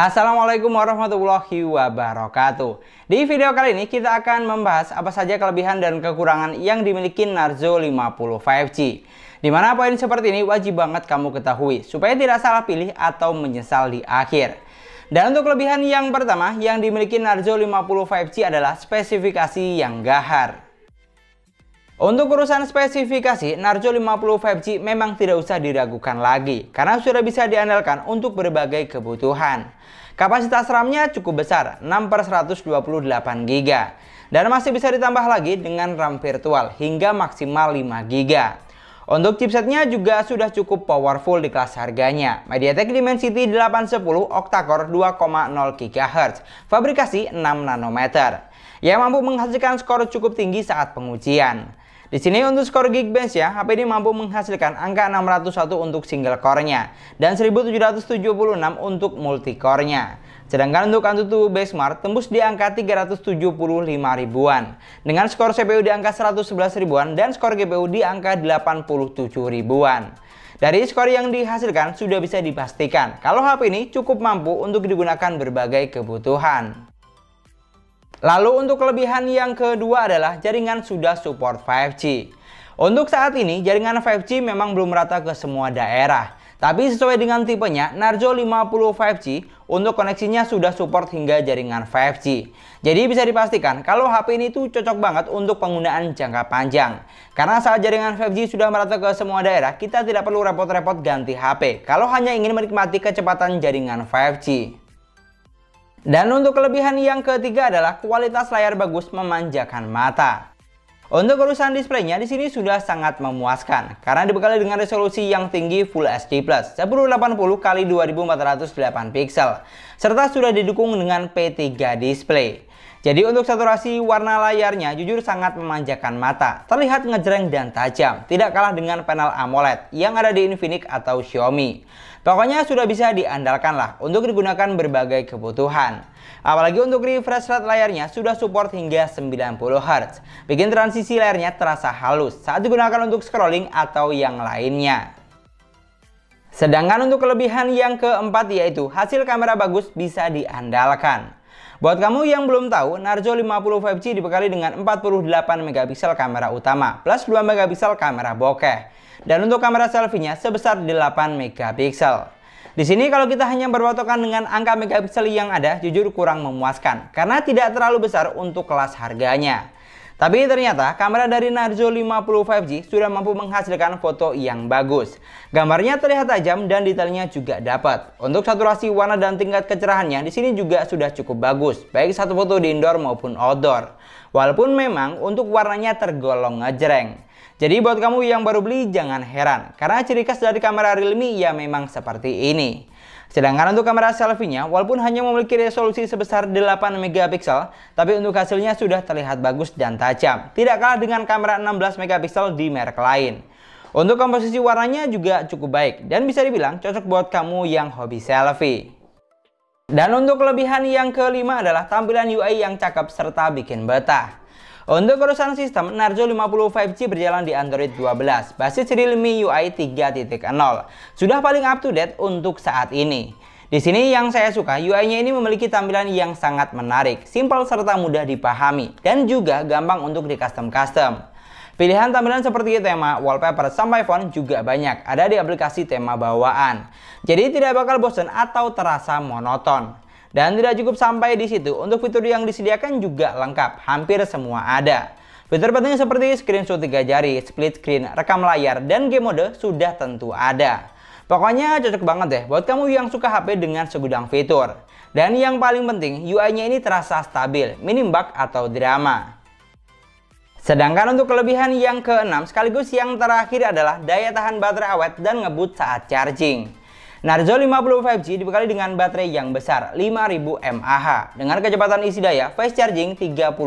Assalamualaikum warahmatullahi wabarakatuh. Di video kali ini kita akan membahas apa saja kelebihan dan kekurangan yang dimiliki Narzo 50 5G. Di mana poin seperti ini wajib banget kamu ketahui supaya tidak salah pilih atau menyesal di akhir. Dan untuk kelebihan yang pertama yang dimiliki Narzo 50 5G adalah spesifikasi yang gahar. Untuk urusan spesifikasi, Narzo 50 5G memang tidak usah diragukan lagi karena sudah bisa diandalkan untuk berbagai kebutuhan. Kapasitas RAM-nya cukup besar, 6 per 128 GB dan masih bisa ditambah lagi dengan RAM virtual hingga maksimal 5 GB. Untuk chipsetnya juga sudah cukup powerful di kelas harganya. MediaTek Dimensity 810 octa-core 2,0 GHz, fabrikasi 6 nanometer. Yang mampu menghasilkan skor cukup tinggi saat pengujian. Di sini untuk skor Geekbench ya, HP ini mampu menghasilkan angka 601 untuk single core-nya dan 1776 untuk multi core-nya. Sedangkan untuk Antutu Benchmark tembus di angka 375 ribuan dengan skor CPU di angka 111 ribuan dan skor GPU di angka 87 ribuan. Dari skor yang dihasilkan sudah bisa dipastikan kalau HP ini cukup mampu untuk digunakan berbagai kebutuhan. Lalu untuk kelebihan yang kedua adalah jaringan sudah support 5G. Untuk saat ini jaringan 5G memang belum merata ke semua daerah. Tapi sesuai dengan tipenya, Narzo 50 5G untuk koneksinya sudah support hingga jaringan 5G. Jadi bisa dipastikan kalau HP ini tuh cocok banget untuk penggunaan jangka panjang. Karena saat jaringan 5G sudah merata ke semua daerah, kita tidak perlu repot-repot ganti HP kalau hanya ingin menikmati kecepatan jaringan 5G. Dan untuk kelebihan yang ketiga adalah kualitas layar bagus memanjakan mata. Untuk urusan displaynya di sini sudah sangat memuaskan karena dibekali dengan resolusi yang tinggi Full HD Plus 1080 x 2408 pixel serta sudah didukung dengan P3 display. Jadi untuk saturasi warna layarnya jujur sangat memanjakan mata, terlihat ngejreng dan tajam, tidak kalah dengan panel AMOLED yang ada di Infinix atau Xiaomi. Pokoknya sudah bisa diandalkan lah untuk digunakan berbagai kebutuhan. Apalagi untuk refresh rate layarnya sudah support hingga 90 Hz. Bikin transisi layarnya terasa halus saat digunakan untuk scrolling atau yang lainnya. Sedangkan untuk kelebihan yang keempat yaitu hasil kamera bagus bisa diandalkan. Buat kamu yang belum tahu, Narzo 50 5G dibekali dengan 48 megapiksel kamera utama plus 2 megapiksel kamera bokeh. Dan untuk kamera selfie-nya sebesar 8 megapiksel. Di sini kalau kita hanya berpatokan dengan angka megapiksel yang ada, jujur kurang memuaskan karena tidak terlalu besar untuk kelas harganya. Tapi ternyata kamera dari Narzo 50 5G sudah mampu menghasilkan foto yang bagus. Gambarnya terlihat tajam dan detailnya juga dapat. Untuk saturasi warna dan tingkat kecerahannya di sini juga sudah cukup bagus, baik satu foto di indoor maupun outdoor. Walaupun memang untuk warnanya tergolong ngejreng. Jadi buat kamu yang baru beli jangan heran, karena ciri khas dari kamera Realme ya memang seperti ini. Sedangkan untuk kamera selfie-nya, walaupun hanya memiliki resolusi sebesar 8 megapiksel, tapi untuk hasilnya sudah terlihat bagus dan tajam. Tidak kalah dengan kamera 16 megapiksel di merek lain. Untuk komposisi warnanya juga cukup baik dan bisa dibilang cocok buat kamu yang hobi selfie. Dan untuk kelebihan yang kelima adalah tampilan UI yang cakep serta bikin betah. Untuk urusan sistem, Narzo 50 5G berjalan di Android 12, basis Realme UI 3.0. Sudah paling up to date untuk saat ini. Di sini yang saya suka, UI-nya ini memiliki tampilan yang sangat menarik, simpel serta mudah dipahami, dan juga gampang untuk di custom-custom. Pilihan tampilan seperti tema, wallpaper, sampai font juga banyak ada di aplikasi tema bawaan. Jadi tidak bakal bosan atau terasa monoton. Dan tidak cukup sampai di situ, untuk fitur yang disediakan juga lengkap, hampir semua ada. Fitur penting seperti screenshot 3 jari, split screen, rekam layar, dan game mode sudah tentu ada. Pokoknya cocok banget deh buat kamu yang suka HP dengan segudang fitur. Dan yang paling penting, UI-nya ini terasa stabil, minim bug atau drama. Sedangkan untuk kelebihan yang keenam sekaligus yang terakhir adalah daya tahan baterai awet dan ngebut saat charging. Narzo 50 5G dibekali dengan baterai yang besar 5000 mAh dengan kecepatan isi daya fast charging 33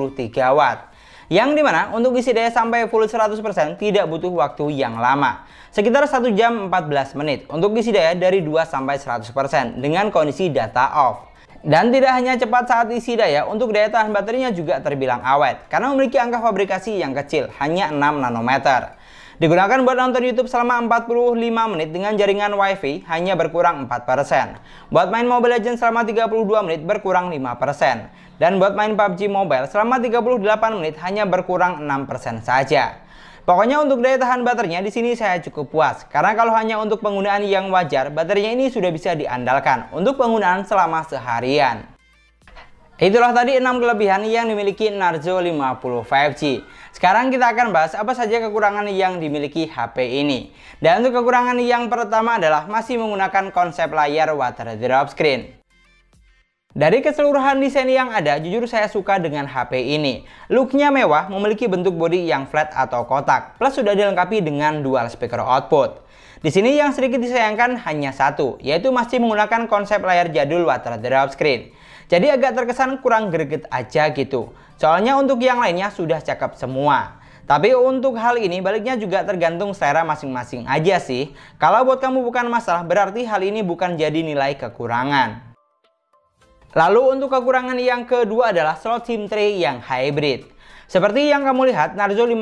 Watt. Yang di mana untuk isi daya sampai full 100% tidak butuh waktu yang lama. Sekitar 1 jam 14 menit untuk isi daya dari 2 sampai 100% dengan kondisi data off. Dan tidak hanya cepat saat isi daya, untuk daya tahan baterainya juga terbilang awet karena memiliki angka fabrikasi yang kecil, hanya 6 nanometer. Digunakan buat nonton YouTube selama 45 menit dengan jaringan WiFi hanya berkurang 4%. Buat main Mobile Legends selama 32 menit berkurang 5%. Dan buat main PUBG Mobile selama 38 menit hanya berkurang 6% saja. Pokoknya untuk daya tahan baterainya di sini saya cukup puas karena kalau hanya untuk penggunaan yang wajar, baterainya ini sudah bisa diandalkan untuk penggunaan selama seharian. Itulah tadi 6 kelebihan yang dimiliki Narzo 50 5G. Sekarang kita akan bahas apa saja kekurangan yang dimiliki HP ini. Dan untuk kekurangan yang pertama adalah masih menggunakan konsep layar water drop screen. Dari keseluruhan desain yang ada, jujur saya suka dengan HP ini. Looknya mewah, memiliki bentuk bodi yang flat atau kotak, plus sudah dilengkapi dengan dual speaker output. Di sini yang sedikit disayangkan hanya satu, yaitu masih menggunakan konsep layar jadul water drop screen. Jadi agak terkesan kurang greget aja gitu. Soalnya untuk yang lainnya sudah cakep semua. Tapi untuk hal ini baliknya juga tergantung selera masing-masing aja sih. Kalau buat kamu bukan masalah berarti hal ini bukan jadi nilai kekurangan. Lalu untuk kekurangan yang kedua adalah slot SIM tray yang hybrid. Seperti yang kamu lihat, Narzo 50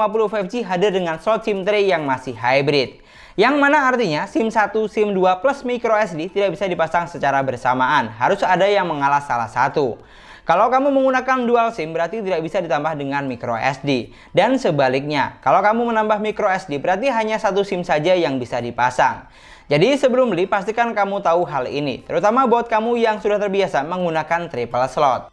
5G hadir dengan slot SIM tray yang masih hybrid. Yang mana artinya SIM 1, SIM 2 plus micro SD tidak bisa dipasang secara bersamaan. Harus ada yang mengalah salah satu. Kalau kamu menggunakan dual SIM berarti tidak bisa ditambah dengan micro SD. Dan sebaliknya, kalau kamu menambah micro SD berarti hanya satu SIM saja yang bisa dipasang. Jadi sebelum beli pastikan kamu tahu hal ini, terutama buat kamu yang sudah terbiasa menggunakan triple slot.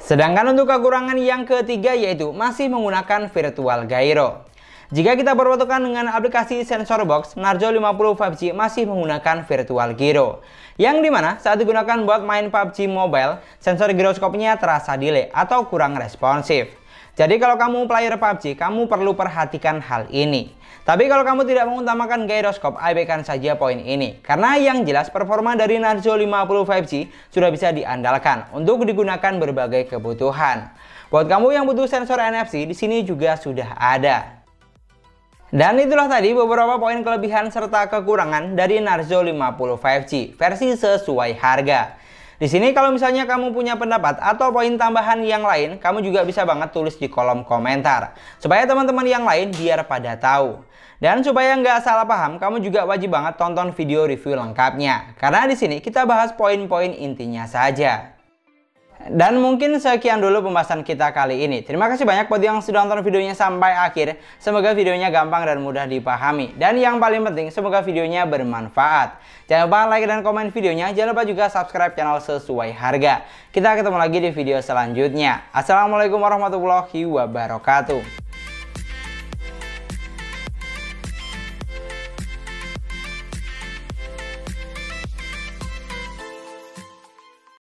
Sedangkan untuk kekurangan yang ketiga yaitu masih menggunakan virtual gyro. Jika kita berpatokan dengan aplikasi Sensor Box, Narzo 50 5G masih menggunakan virtual gyro. Yang di mana saat digunakan buat main PUBG Mobile, sensor giroskopnya terasa delay atau kurang responsif. Jadi kalau kamu player PUBG, kamu perlu perhatikan hal ini. Tapi kalau kamu tidak mengutamakan gyroskop, abaikan saja poin ini. Karena yang jelas performa dari Narzo 50 5G sudah bisa diandalkan untuk digunakan berbagai kebutuhan. Buat kamu yang butuh sensor NFC, di sini juga sudah ada. Dan itulah tadi beberapa poin kelebihan serta kekurangan dari Narzo 50 5G versi sesuai harga. Di sini kalau misalnya kamu punya pendapat atau poin tambahan yang lain, kamu juga bisa banget tulis di kolom komentar. Supaya teman-teman yang lain biar pada tahu. Dan supaya nggak salah paham, kamu juga wajib banget tonton video review lengkapnya. Karena di sini kita bahas poin-poin intinya saja. Dan mungkin sekian dulu pembahasan kita kali ini. Terima kasih banyak buat yang sudah nonton videonya sampai akhir. Semoga videonya gampang dan mudah dipahami. Dan yang paling penting, semoga videonya bermanfaat. Jangan lupa like dan komen videonya. Jangan lupa juga subscribe channel sesuai harga. Kita ketemu lagi di video selanjutnya. Assalamualaikum warahmatullahi wabarakatuh.